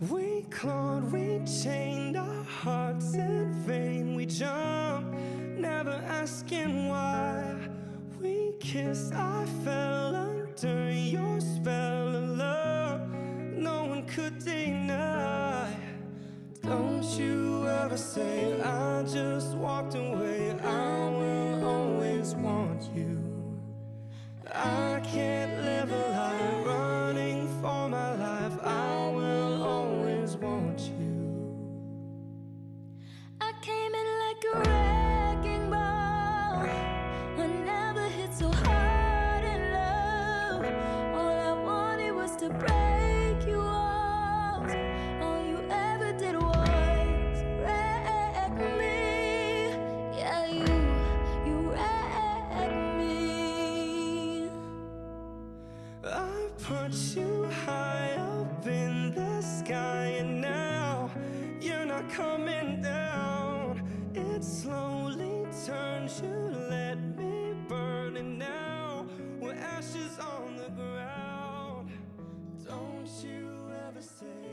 we clawed, we chained our hearts in vain. We jumped, never asking why. We kissed, I fell under your spell of love. No one could deny. Don't you ever say I just walked away. I will always want you. I to break you off. All you ever did was wreck me. Yeah, you, you wrecked me. I put you high up in the sky, and now you're not coming down. It slowly turns, you let me. never say